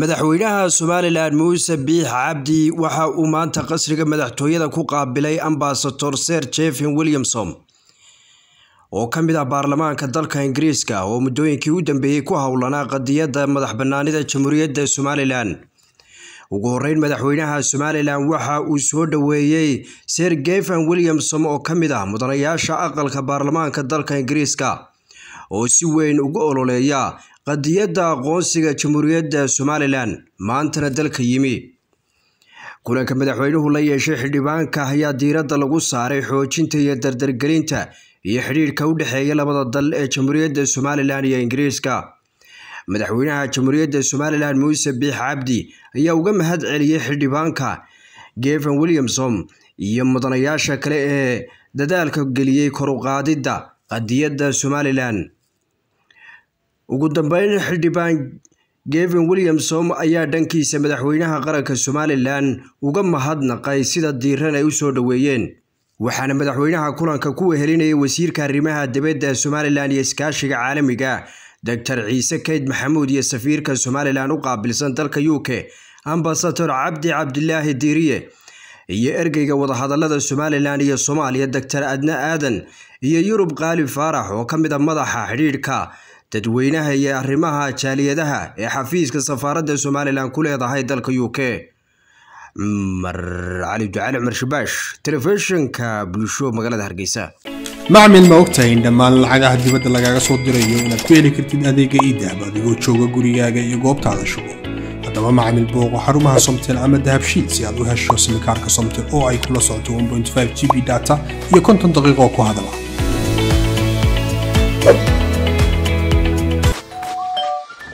madaxweynaha somalilan muuse biix cabdi waxa uu maanta qasriga madaxtooyada ku qaabilay ambasador ser jefen williamson oo ka mid ah baarlamaanka dalka ingiriiska oo muddooyinkii u dambeeyey ku howlanaa qadiyadda madax bannaanida jamhuuriyadda somalilan ugu horeyn madaxweynaha somalilan waxa uu soo dhoweeyey ser gefen williamson oo ka mid ah mudanayaasha aqalka baarlamaanka dalka ingiriiska oo si weyn ugu ololeeya qadiyadda aqoonsiga jamhuuriyadda somalilan maantana dalka yimi. Kulanka madaxweynuhu la yeeshay xildhibaanka ayaa diiradda lagu saaray xoojinta iyo dardargelinta iyo xidhiidhka u dhexeeya labada dal ee jamhuuriyadda somalilan iyo ingiriiska. Madaxweynaha jamhuuriyadda somalilan muuse biix cabdi ayaa uga mahad celiyey xildhibaanka geven williamson iyo mudanayaasha kale ee dadaalka geliyey koruqaadidda qadiyadda somalilan ugu dambeyn xildhibaan geven williamson ayaa dhankiisa madaxweynaha qaranka somalilan uga mahadnaqay sida diiran ay u soo dhoweeyeen. Waxaana madaxweynaha kulanka ku wehelinayay wasiirka arrimaha dibadda somalilan iyo iskaashiga caalamiga doctor ciise keyd maxamuud iyo safiirka somalilan u qaabilsan dalka u k ambasador cabdi cabdilaahi diiriye iyo ergeyga wadahadalada somalilan iyo soomaaliya doctor adna aadan iyo yurub qaali faarax oo ka mid a madaxa xidhiidhka dadweynaha iyo arrimaha jaaliyadaha ee xafiiska safaaradda somalilan ku leedahay dalka u k. Cumar cali ducaali cumar shabaash telefishinka bulsho magaalada hargeysa. Macmil ma ogtahay in dhammaan lacagaha dibadda lagaaga soo dirayo inaad ku heli kartid adeega iidahab adigoo jooga gurigaaga iyo goobtaada shugo haddaba macmil booqo xarumaha somtel ama dahabshiid si aad u hesho simikaarka somtel oo ay kula socoto g b data iyo konton daqiiqo ku hadala